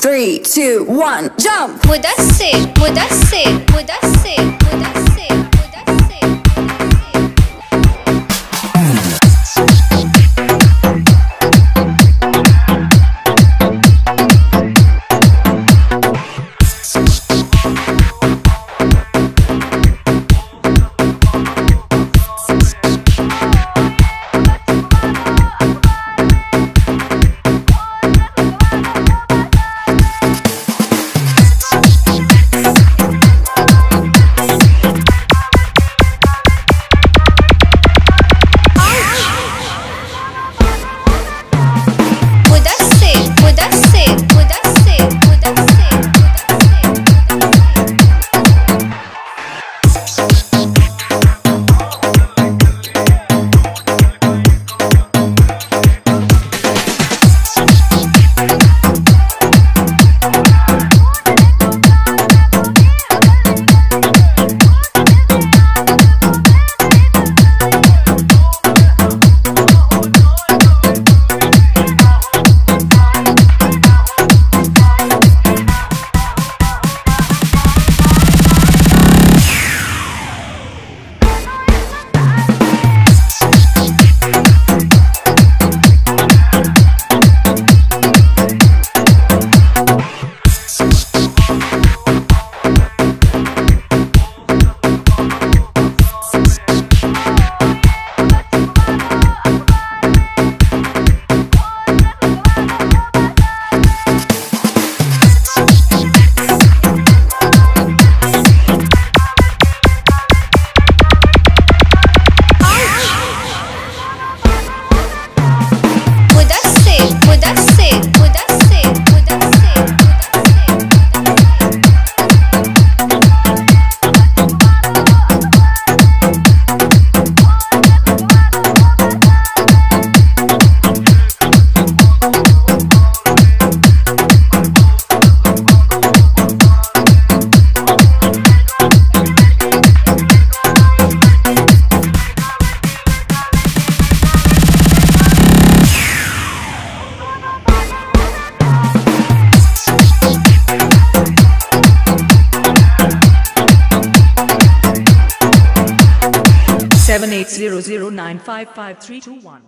Three, two, one, jump! Mudasser, Mudasser, Mudasser, Mudasser. Seven eight zero zero nine five five three two one.